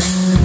Mm-hmm.